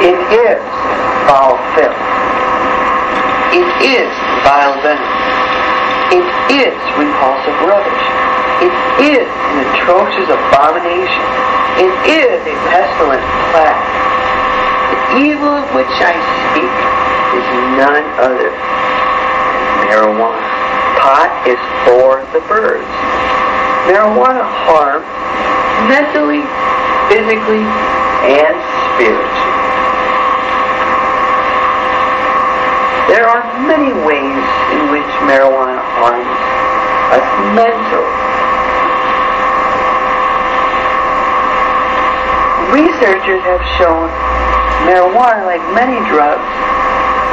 It is foul filth. It is vile venom. It is repulsive rubbish. It is an atrocious abomination. It is a pestilent plague. The evil of which I speak is none other than marijuana. Pot is for the birds. Marijuana harms mentally, physically, and spiritually. There are many ways in which marijuana harms us mentally. Researchers have shown marijuana, like many drugs,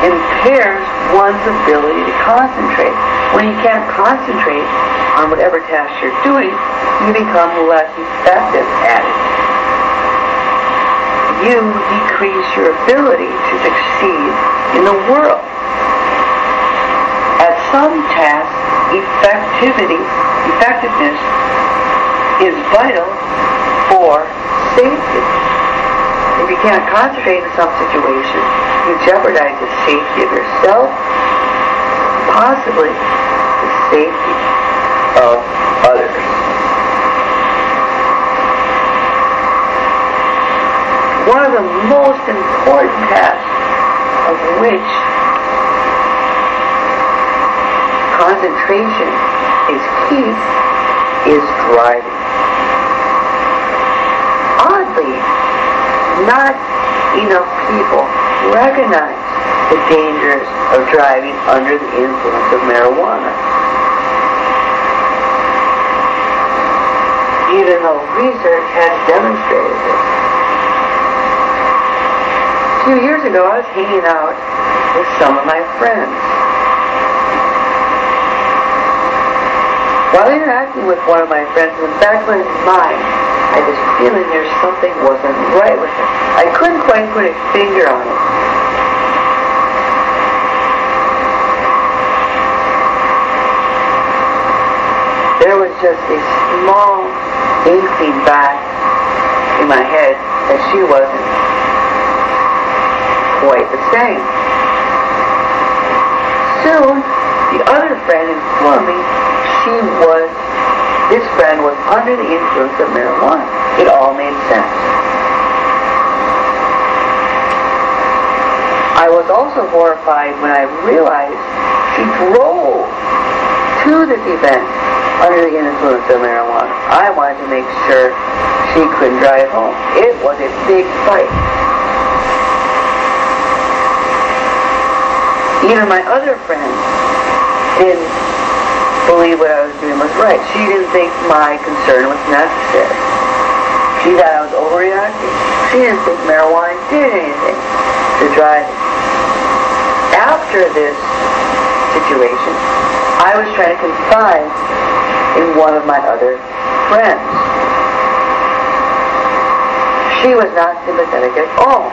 impairs one's ability to concentrate. When you can't concentrate on whatever task you're doing, you become less effective at it. You decrease your ability to succeed in the world. Some tasks, effectivity, effectiveness is vital for safety. If you can't concentrate in some situation, you jeopardize the safety of yourself, possibly the safety of others. One of the most important tasks of which concentration is key is driving. Oddly, not enough people recognize the dangers of driving under the influence of marijuana. Even though research has demonstrated this. A few years ago, I was hanging out with some of my friends. While interacting with one of my friends, in the back of mind, I this feeling there something wasn't right with him. I couldn't quite put a finger on it. There was just a small inkling back in my head that she wasn't quite the same. Soon, the other friend informed me she was, this friend was under the influence of marijuana. It all made sense. I was also horrified when I realized she drove to this event under the influence of marijuana. I wanted to make sure she couldn't drive home. It was a big fight. Even my other friend didn't believe what I was doing was right. She didn't think my concern was necessary. She thought I was overreacting. She didn't think marijuana did anything to driving. After this situation, I was trying to confide in one of my other friends. She was not sympathetic at all.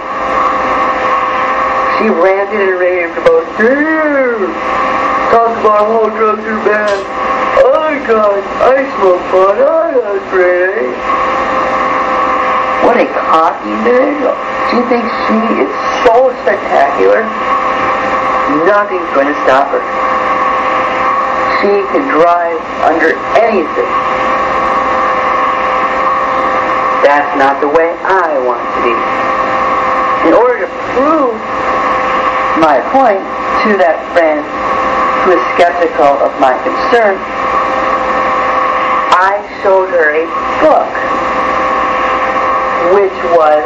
She ranted and raved about, dude, talk about how drugs are bad. I got, I smoke pot, I got great. What a cocky individual. She thinks she is so spectacular, nothing's going to stop her. She can drive under anything. That's not the way I want to be. In order to prove my point to that friend is skeptical of my concern, I showed her a book which was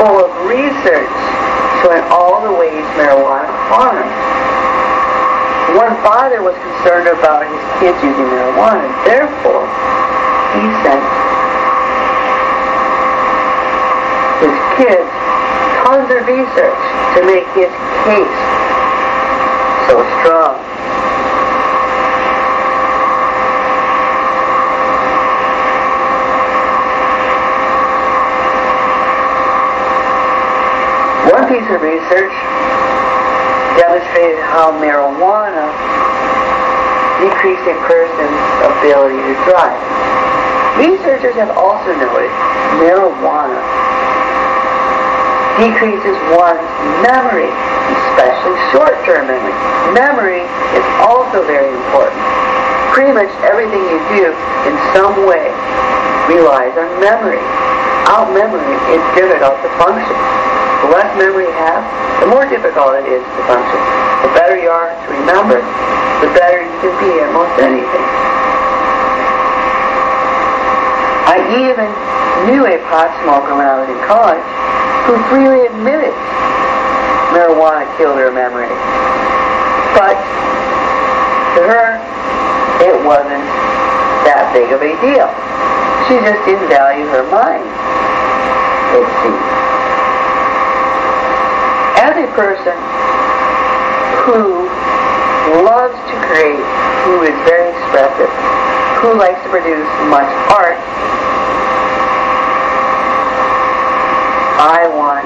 full of research showing all the ways marijuana harms. One father was concerned about his kids using marijuana. Therefore, he sent his kids tons of research to make his case so strong. One piece of research demonstrated how marijuana decreased a person's ability to drive. Researchers have also noted marijuana decreases one's memory, especially short-term memory. Memory is also very important. Pretty much everything you do in some way relies on memory. Out memory is difficult to function. The less memory you have, the more difficult it is to function. The better you are to remember, the better you can be at most anything. I even knew a pot smoker when I was in college who freely admitted marijuana killed her memory. But to her, it wasn't that big of a deal. She just didn't value her mind, it seemed. As a person who loves to create, who is very expressive, who likes to produce much art, I want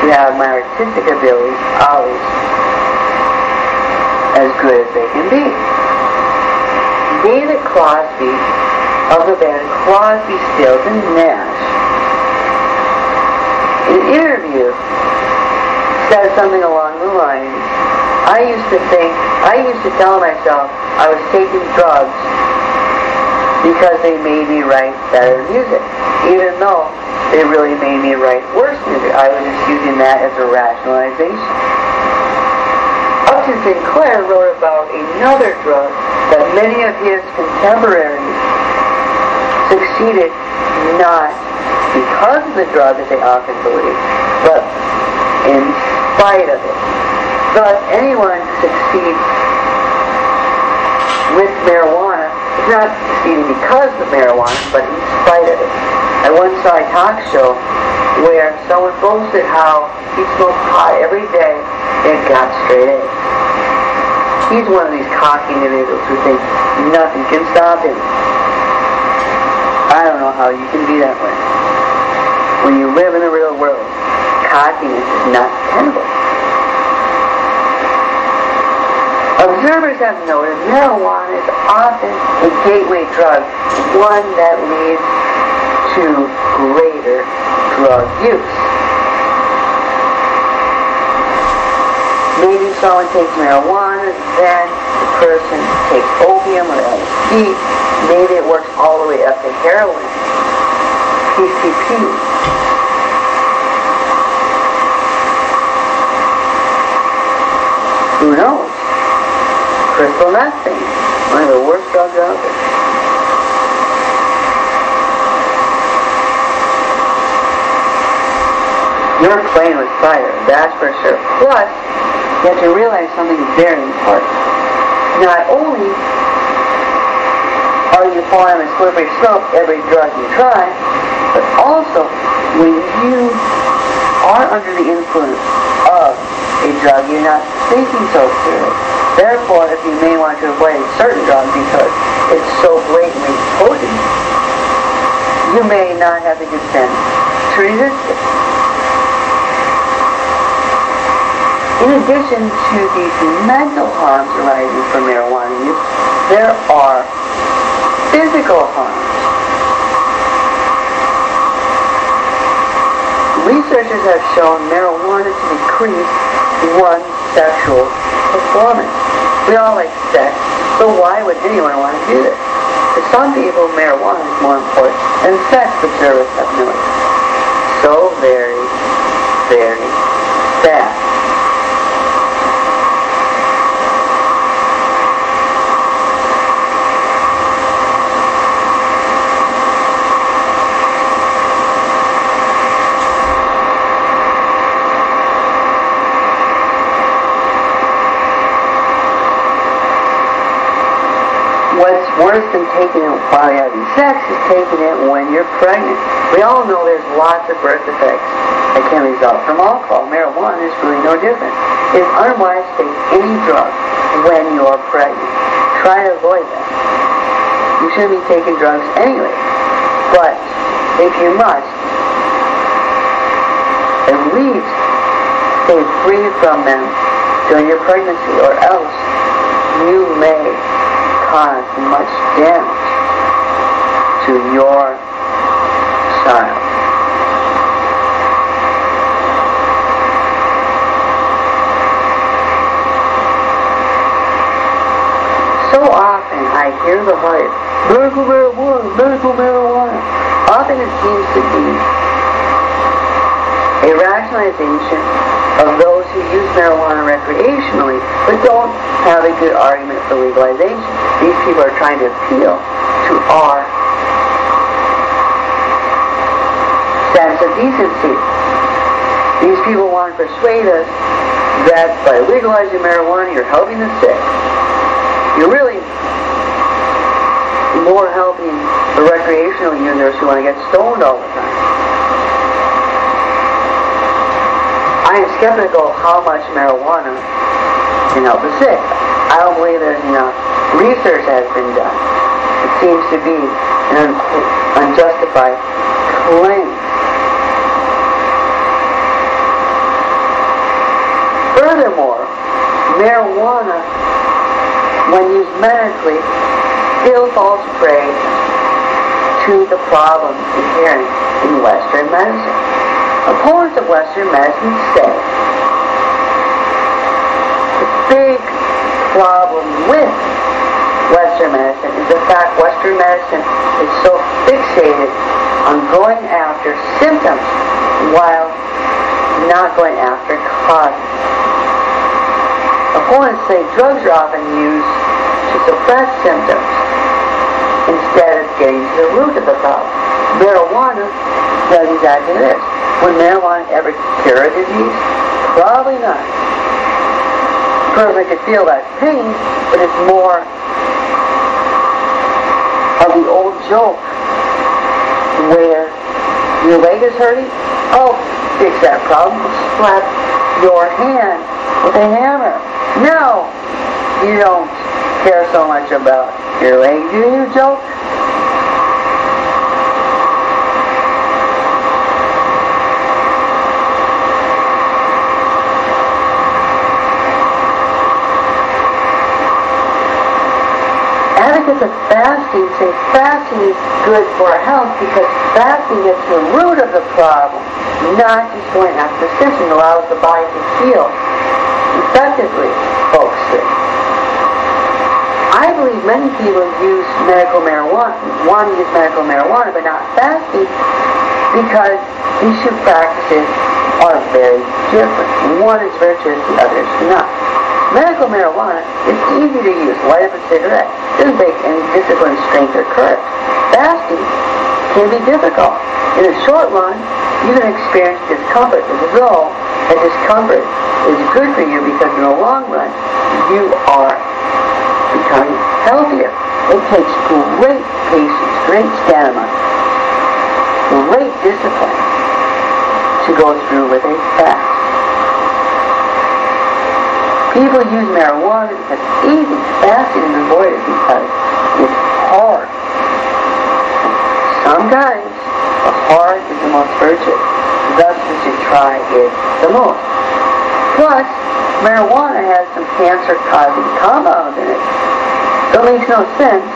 to have my artistic abilities always as good as they can be. David Crosby of the band Crosby, Stills and Nash in an interview said something along the lines, I used to think, I used to tell myself I was taking drugs because they made me write better music, even though they really made me write worse music. I was just using that as a rationalization. Upton Sinclair wrote about another drug that many of his contemporaries succeeded not because of the drug that they often believe, but in spite of it. Thus, anyone succeeds with marijuana not succeeding because of marijuana, but in spite of it. I once saw a talk show where someone boasted how he smoked pot every day and got straight A's. He's one of these cocky individuals who think nothing can stop him. I don't know how you can be that way. When you live in the real world, cockiness is not tenable. Observers have noted marijuana is often a gateway drug, one that leads to greater drug use. Maybe someone takes marijuana, then the person takes opium or LSD. Maybe it works all the way up to heroin, PCP. Who knows? Crystal methane, one of the worst drugs out there. You're playing with fire, that's for sure. Plus, you have to realize something very important. Not only are you falling on a slippery slope every drug you try, but also when you are under the influence of a drug, you're not thinking so clearly. Therefore, if you may want to avoid a certain drug because it's so blatantly potent, you may not have the good sense to resist it. In addition to these mental harms arising from marijuana use, there are physical harms. Researchers have shown marijuana to decrease one's sexual performance. We all like sex, so why would anyone want to do this? For some people, marijuana is more important than sex, observers have noticed. So very, very sad. Worse than taking it while you're having sex is taking it when you're pregnant. We all know there's lots of birth defects that can result from alcohol. Marijuana is really no different. It's unwise to take any drug when you're pregnant. Try to avoid that. You shouldn't be taking drugs anyway. But if you must, at least stay free from them during your pregnancy or else you may cause much damage to your child. So often I hear the word medical marijuana, medical marijuana. Often it seems to be a rationalization of those who use marijuana recreationally but don't have a good argument for legalization. These people are trying to appeal to our sense of decency. These people want to persuade us that by legalizing marijuana, you're helping the sick. You're really more helping the recreational users who want to get stoned all the time. I am skeptical how much marijuana can help the sick. I don't believe there's enough research has been done. It seems to be an unjustified claim. Furthermore, marijuana, when used medically, still falls prey to the problems inherent in Western medicine. Opponents of Western medicine say the big problem with Western medicine is the fact Western medicine is so fixated on going after symptoms while not going after causes. Opponents say drugs are often used to suppress symptoms instead of getting to the root of the problem. Marijuana does exactly this. Would marijuana ever cure a disease? Probably not. Person could feel that pain, but it's more of the old joke where your leg is hurting. Oh, fix that problem. Slap your hand with a hammer. No, you don't care so much about your leg, do you, Joe? Of fasting say fasting is good for health because fasting gets to the root of the problem, not just going the symptom, allows the body to heal effectively, folks. I believe many people use medical marijuana, want to use medical marijuana, but not fasting because these two practices are very different. One is virtuous, the other is not. Medical marijuana is easy to use, light up a cigarette. Take any discipline, strength, or courage. Fasting can be difficult. In the short run, you can experience discomfort. As result, that discomfort is good for you because in the long run, you are becoming healthier. It takes great patience, great stamina, great discipline to go through with a fast. People use marijuana because it's easy. Fasting avoid it because it's hard. Sometimes the hard is the most virtuous. Thus, we should try it the most. Plus, marijuana has some cancer-causing compounds in it. So it makes no sense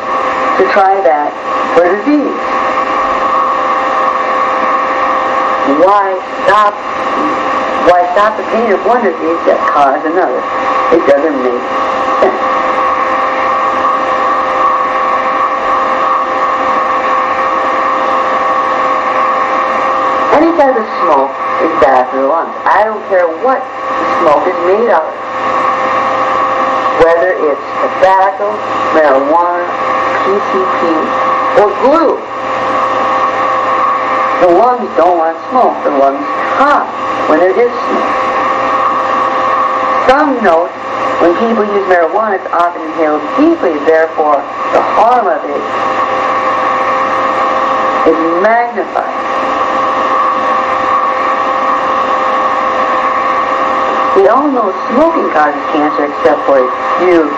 to try that for disease. Why stop why stop the pain of one disease that causes another? It doesn't sense. Any kind of smoke is bad for the lungs. I don't care what the smoke is made of. Whether it's tobacco, marijuana, PCP, or glue. The lungs don't want smoke. The lungs cough when there is smoke. Some note when people use marijuana, it's often inhaled deeply, therefore the harm of it is magnified. We all know smoking causes cancer except for a few.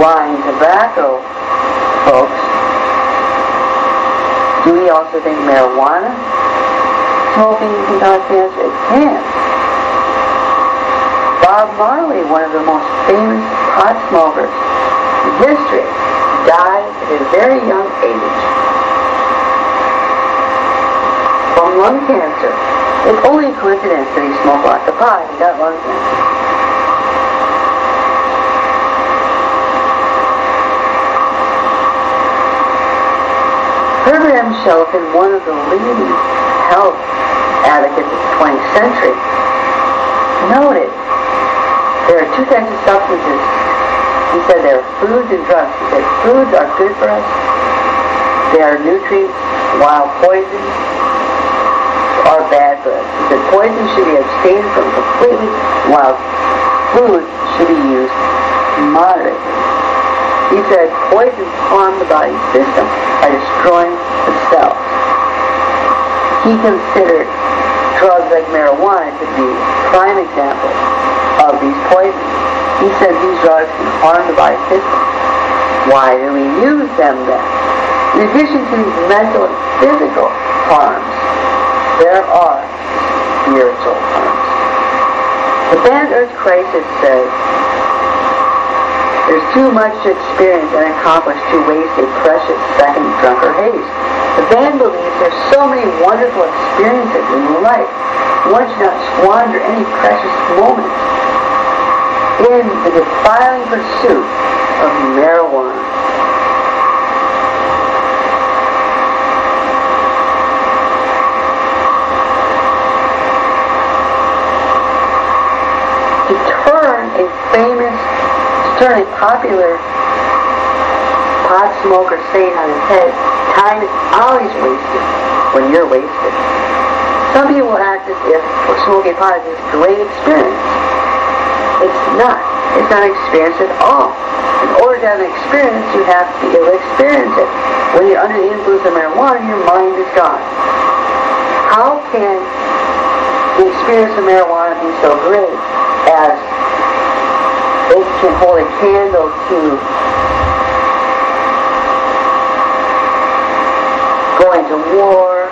Wine, tobacco, folks. Do we also think marijuana smoking can cause cancer? It can. Bob Marley, one of the most famous pot smokers in history, died at a very young age from lung cancer. It's only a coincidence that he smoked lots of pot and got lung cancer. Herbert M. Shelton, one of the leading health advocates of the 20th century, noted there are two types of substances. He said there are foods and drugs. He said foods are good for us. They are nutrients, while poisons are bad for us. He said poison should be abstained from completely, while food should be used moderately. He said poisons harm the body system by destroying the cells. He considered like marijuana could be prime example of these poisons. He said these drugs can harm the body. Why do we use them then? In addition to these mental and physical harms, there are spiritual harms. The band Earth Crisis says there's too much to experience and accomplish to waste a precious second drunk or haze. The band believes there's so many wonderful experiences in your life. One should not squander any precious moments in the defiling pursuit of marijuana. To turn a famous turn a popular pot smoker saying on his head, time is always wasted when you're wasted. Some people act as if smoking pot is a great experience. It's not. It's not an experience at all. In order to have an experience, you have to be able to experience it. When you're under the influence of marijuana, your mind is gone. How can the experience of marijuana be so great as it can hold a candle to to war,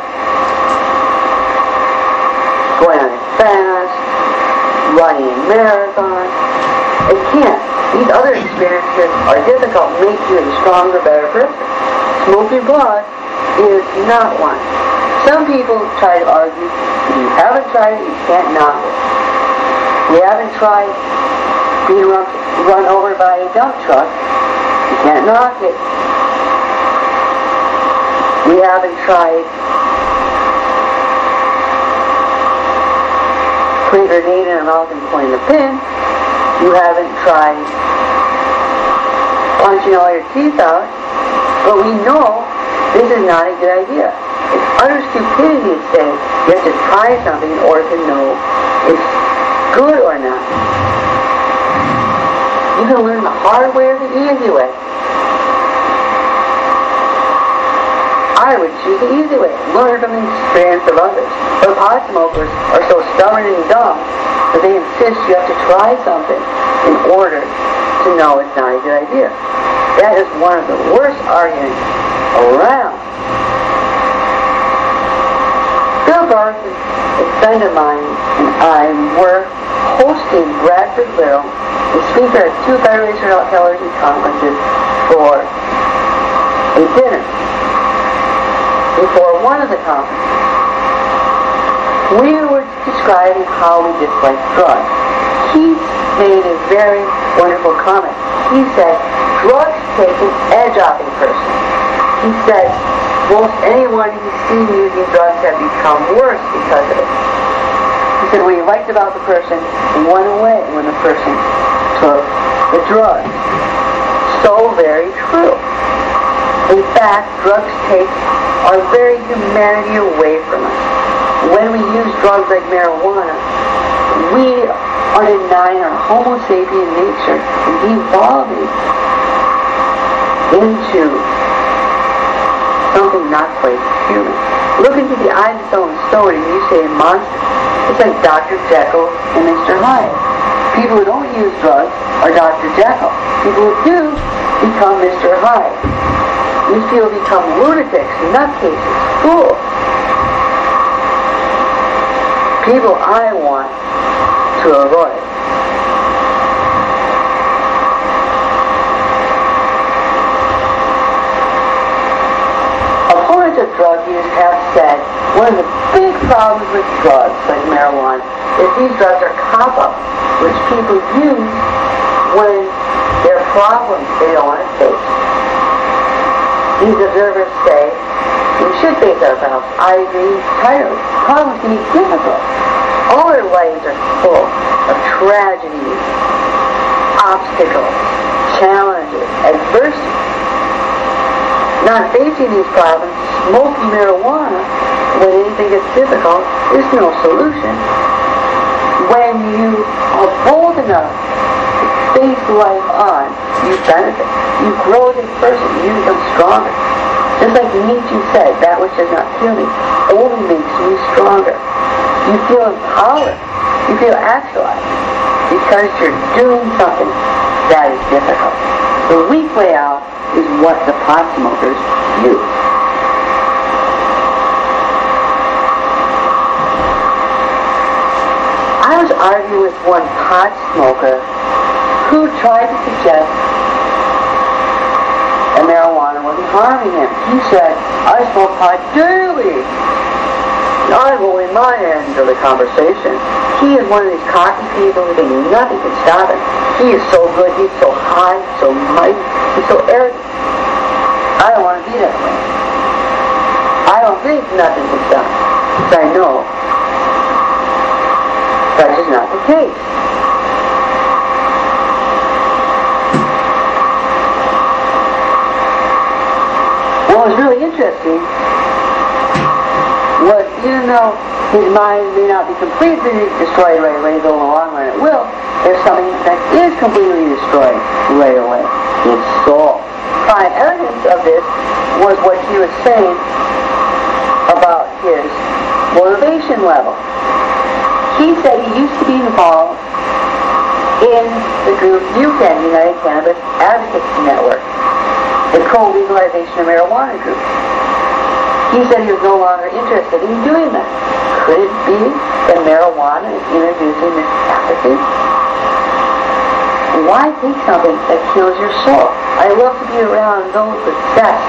going fast, running a marathon. It can't. These other experiences are difficult, make you a stronger, better person. Smoking pot is not one. Some people try to argue, if you haven't tried it, you can't knock it. You haven't tried being run, run over by a dump truck. You can't knock it. We haven't tried a mouth and pointing a pin. You haven't tried punching all your teeth out. But we know this is not a good idea. It's utter stupidity to say you have to try something in order to know it's good or not. You can learn the hard way or the easy way. I would choose the easy way. Learn from the experience of others. But pot smokers are so stubborn and dumb that they insist you have to try something in order to know it's not a good idea. That is one of the worst arguments around. Bill Garson, a friend of mine, and I were hosting Bradford Little, the speaker at two Federation of Television conferences, for a dinner before one of the conferences. We were describing how we dislike drugs. He made a very wonderful comment. He said, drugs take an edge off a person. He said, most anyone he's seen using drugs have become worse because of it. He said, what he liked about the person went away when the person took the drug. So very true. In fact, drugs take our very humanity away from us. When we use drugs like marijuana, we are denying our Homo sapien nature and devolving into something not quite human. Look into the eyes of someone stone and you say a monster. It's like Dr. Jekyll and Mr. Hyde. People who don't use drugs are Dr. Jekyll. People who do become Mr. Hyde. These people become lunatics, nutcases, fools. People I want to avoid. Opponents of drug use have said one of the big problems with drugs like marijuana is these drugs are cop-ups which people use when their problems they don't want to face. These observers say We should think our problems. I agree entirely. Problems can be difficult. All our lives are full of tragedies, obstacles, challenges, adversity. Not facing these problems, smoking marijuana when anything gets difficult is no solution. When you are bold enough face life on, you benefit. You grow as a person. You become stronger. Just like Nietzsche said, that which does not kill me only makes me stronger. You feel empowered. You feel actualized because you're doing something that is difficult. The weak way out is what the pot smokers use. I was arguing with one pot smoker who tried to suggest that marijuana wasn't harming him. He said, I smoke pot daily. I'm only my end of the conversation. He is one of these cocky people who think nothing can stop him. He is so good, he's so high, so mighty, he's so arrogant. I don't want to be that way. I don't think nothing can stop him. I know that is not the case. What was interesting was even though his mind may not be completely destroyed right away, though in the long run it will, there's something that is completely destroyed right away. His soul. Prime evidence of this was what he was saying about his motivation level. He said he used to be involved in the group UCAN, United Cannabis Advocacy Network, the co-legalization of marijuana group. He said he was no longer interested in doing that. Could it be that marijuana is introducing this apathy? Why take something that kills your soul? I love to be around those with zest,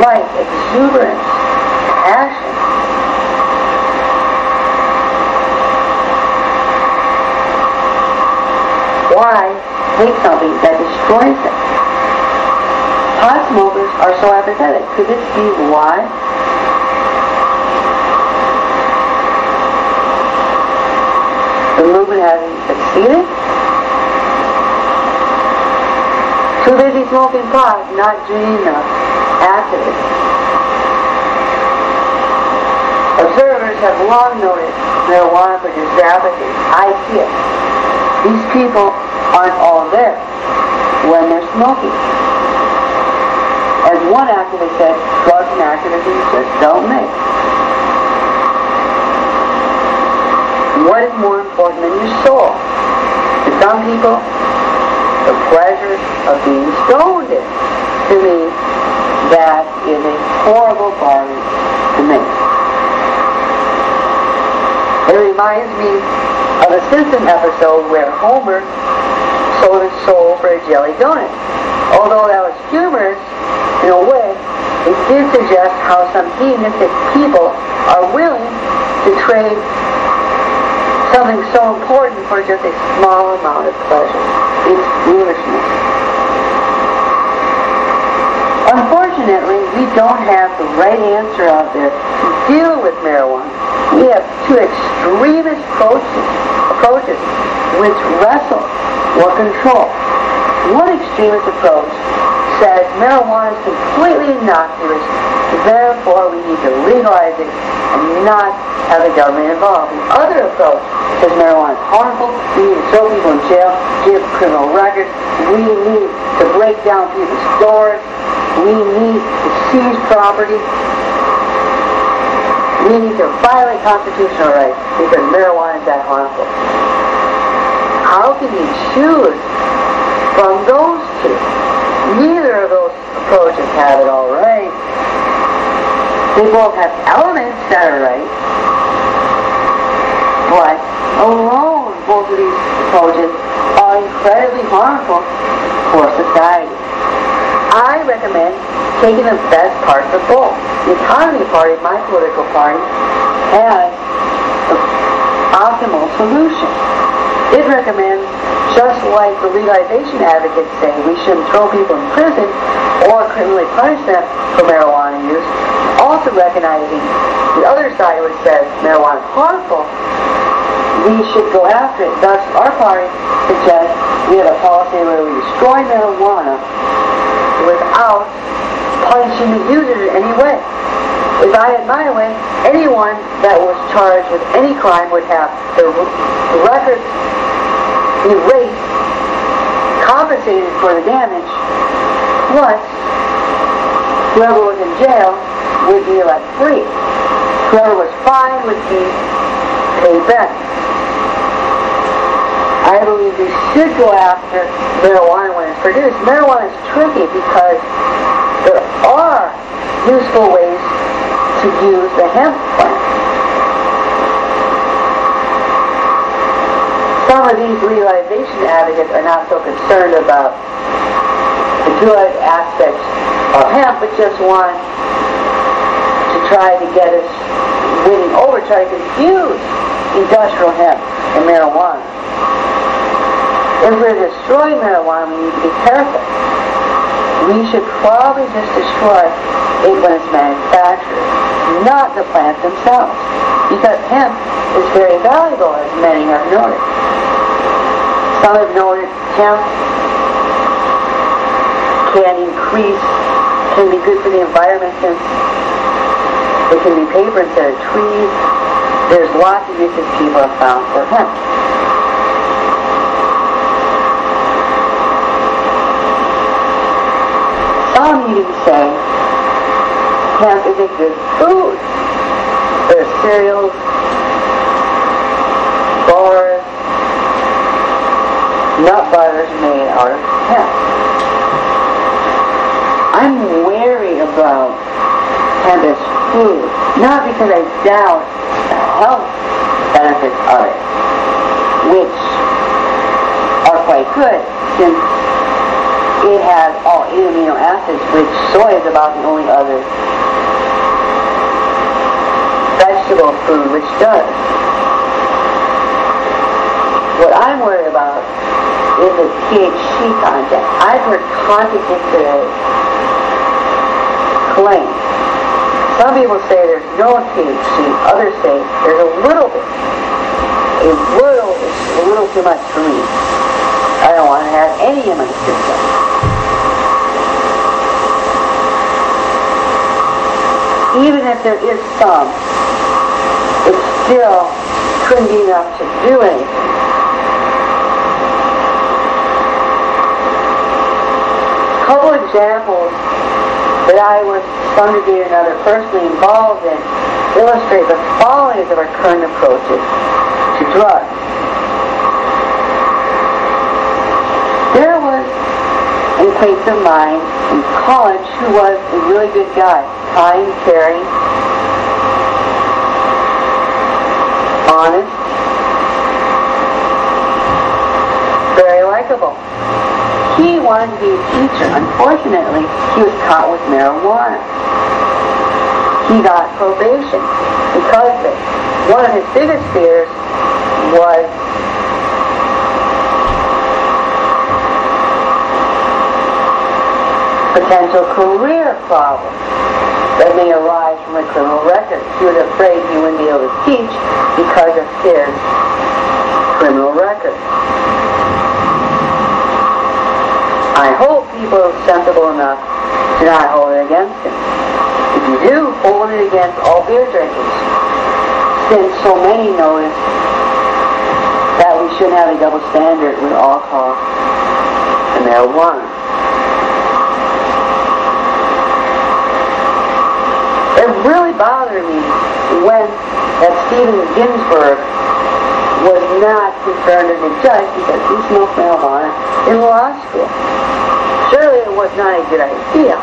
life, exuberance, passion. Why take something that destroys them? Are so apathetic. Could this be why? The movement hasn't succeeded? Too busy smoking pot, not doing enough activism. Observers have long noticed marijuana produces apathy. I see it. These people aren't all there when they're smoking. As one activist said, drugs and activism just don't mix. What is more important than your soul? To some people, the pleasure of being stoned is. To me, that is a horrible bargain to make. It reminds me of a Simpson episode where Homer sold his soul for a jelly donut. Although that was humorous in a way, it did suggest how some hedonistic people are willing to trade something so important for just a small amount of pleasure. It's foolishness. Unfortunately, we don't have the right answer out there to deal with marijuana. We have two extremist approaches, approaches which wrestle or control. One extremist approach says marijuana is completely innocuous, therefore we need to legalize it and not have the government involved. The other approach says marijuana is harmful, we need to throw people in jail, give criminal records, we need to break down people's stores, we need to seize property, we need to violate constitutional rights because marijuana is that harmful. How can you choose from those two? Neither approaches have it all right. They both have elements that are right, but alone both of these approaches are incredibly harmful for society. I recommend taking the best parts of both. The Economy Party, my political party, has the optimal solution. It recommends, just like the legalization advocates say, we shouldn't throw people in prison or criminally punish them for marijuana use, also recognizing the other side which says marijuana is harmful, we should go after it. Thus, our party suggests we have a policy where we destroy marijuana without punishing the user in any way. If I had my way, anyone that was charged with any crime would have their records erased, compensated for the damage, plus whoever was in jail would be let free. Whoever was fined would be paid back. I believe we should go after marijuana when it's produced. Marijuana is tricky because there are useful ways to use the hemp plant. Some of these realization advocates are not so concerned about the good aspects of hemp, but just want to try to get us winning over, try to confuse industrial hemp and marijuana. If we're destroying marijuana, we need to be careful. We should probably just destroy it when it's manufactured, not the plants themselves. Because hemp is very valuable, as many have noted. Some have noted hemp can increase, can be good for the environment since it can be paper instead of trees. There's lots of uses people have found for hemp. Some even say is good food. There's cereals, bars, nut butters made out of hemp. I'm wary about hemp as food, not because I doubt the health benefits of it, which are quite good since it has all eight amino acids, which soy is about the only other vegetable food which does. What I'm worried about is the THC content. I've heard contradictory claims. Some people say there's no THC, others say there's a little bit. A little a little too much for me. I don't want to have any my system. Even if there is some, it still couldn't be enough to do anything. A couple examples that I was some degree or another personally involved in illustrate the follies of our current approaches to drugs. There was an acquaintance of mine in college who was a really good guy, kind, caring, honest, very likable. He wanted to be a teacher. Unfortunately, he was caught with marijuana. He got probation because of it. One of his biggest fears was potential career problems that may arise from a criminal record. He was afraid he wouldn't be able to teach because of his criminal record. I hope people are sensible enough to not hold it against him. If you do, hold it against all beer drinkers. Since so many notice that we shouldn't have a double standard with alcohol and marijuana. It really bothered me when that Steven Ginsburg was not confirmed as a judge because he smoked marijuana in law school. Surely it was not a good idea.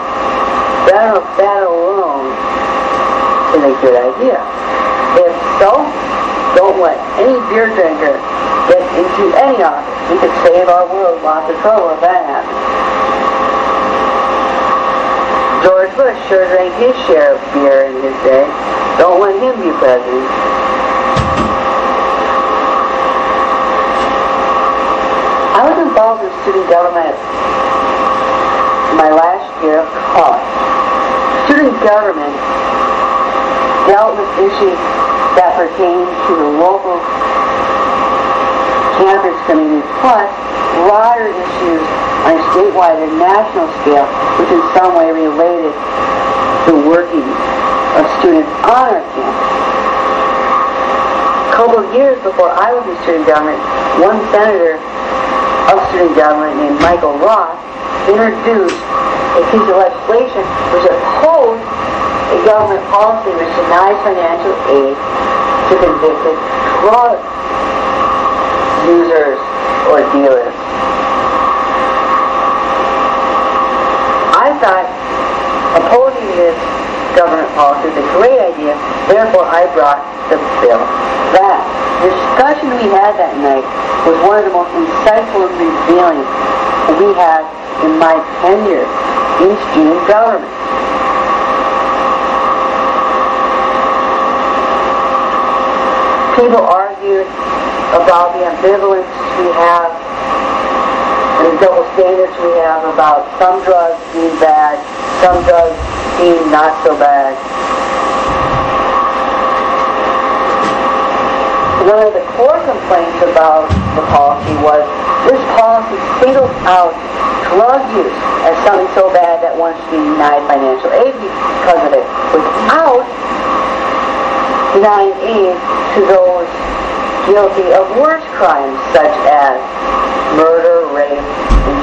But that alone is a good idea. If so, don't let any beer drinker get into any office. We could save our world lots of trouble if that happened. George Bush sure drank his share of beer in his day. Don't let him be president. I was involved in student government my last year of college. Student government dealt with issues that pertain to the local campus community, plus broader issues on a statewide and national scale, which in some way related to working of students on our campus. A couple of years before I was in student government, one senator of student government named Michael Roth introduced a piece of legislation which opposed a government policy which denies financial aid to convicted drug users or dealers. I thought opposing this government policy is a great idea, therefore I brought the bill. The discussion we had that night was one of the most insightful and revealing we had in my tenure in student government. People argued about the ambivalence we have the double standards we have about some drugs being bad, some drugs being not so bad. One of the core complaints about the policy was this policy singles out drug use as something so bad that one should be denied financial aid because of it, without denying aid to those guilty of worse crimes such as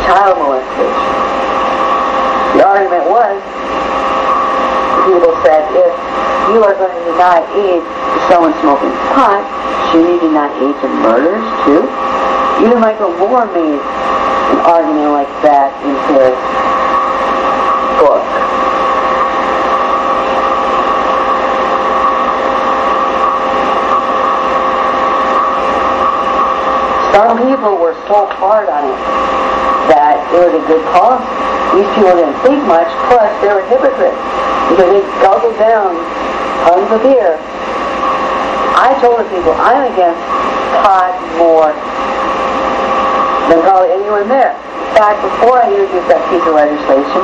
child molestation. The argument was, people said, if you are going to deny aid to someone smoking pot, should you deny aid to murders too? Even Michael Moore made an argument like that in his book. Some people were so hard on it a good policy. These people didn't think much, plus they were hypocrites because they gobbled down tons of beer. I told the people I'm against pot more than probably anyone there. In fact, before I introduced that piece of legislation,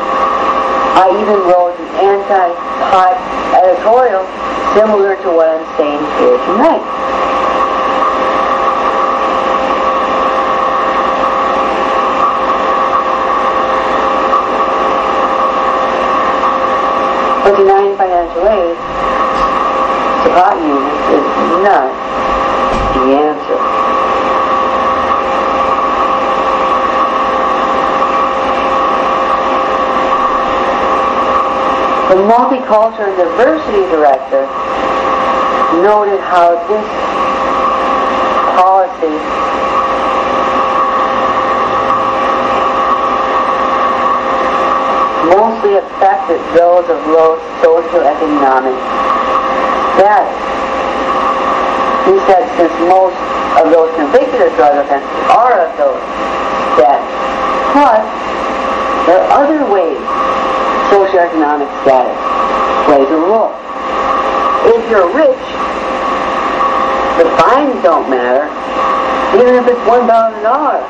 I even wrote an anti-pot editorial similar to what I'm saying here tonight. But denying financial aid pot is not the answer. The Multicultural and Diversity Director noted how this policy mostly affected those of low socioeconomic status. He said since most of those convicted of drug offenses are of those that, plus there are other ways socioeconomic status plays a role. If you're rich, the fines don't matter, even if it's one thousand dollars.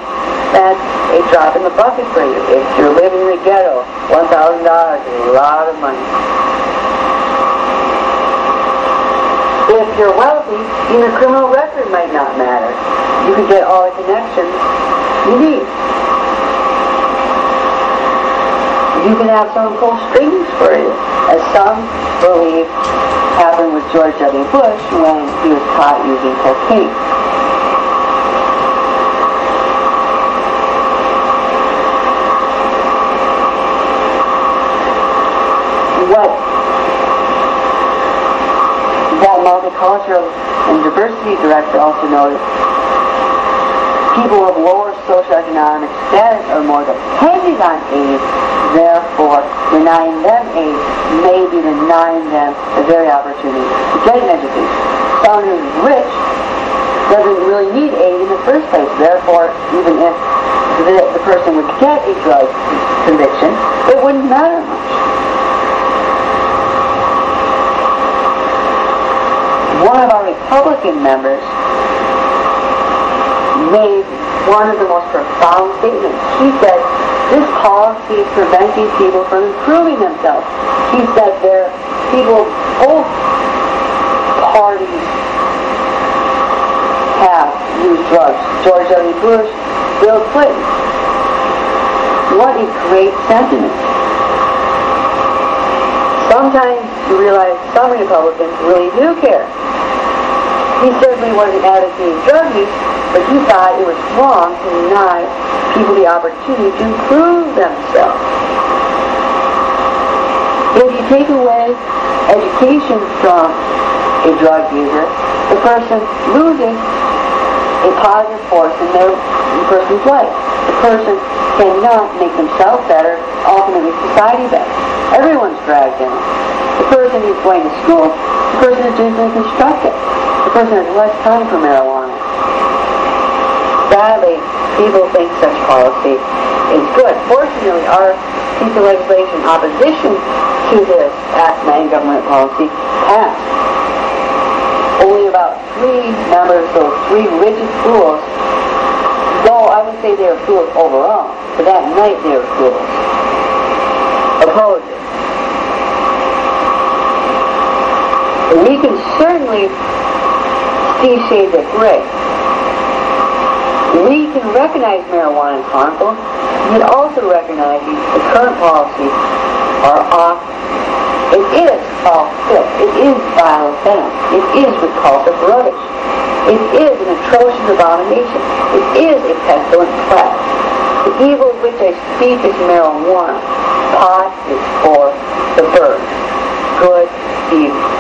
That's a drop in the bucket for you. If you're living in the ghetto, one thousand dollars is a lot of money. If you're wealthy, even a criminal record might not matter. You can get all the connections you need. You can have someone pull strings for you, as some believe happened with George W. Bush when he was caught using cocaine. What multicultural and diversity director also noted, people of lower socioeconomic status are more dependent on aid, therefore denying them aid may be denying them the very opportunity to get an education. Someone who's rich doesn't really need aid in the first place, therefore even if the, the person would get a drug conviction, it wouldn't matter much. One of our Republican members made one of the most profound statements. He said, this policy is preventing people from improving themselves. He said there people both parties have used drugs. George W. Bush, Bill Clinton. What a great sentiment. Sometimes you realize some Republicans really do care. He certainly wasn't advocating drug use, but he thought it was wrong to deny people the opportunity to improve themselves. If you take away education from a drug user, the person loses a positive force in their in person's life. The person cannot make themselves better, ultimately society better. Everyone's dragged in. The person who's going to school, the person who's something constructive. The person who has less time for marijuana. Sadly, people think such policy is good. Fortunately, our piece of legislation opposition to this Act 9 government policy passed only about three members of three rigid schools, though I would say they were schools overall, but that night they were schools, opposed And we can certainly see shades of gray. We can recognize marijuana as harmful, but also recognize the current policies are off it is called filth. It is vile venom. It is repulsive rubbish. It is an atrocious abomination. It is a pestilent plague. The evil of which I speak is marijuana. Pot is for the birds. Good, evil.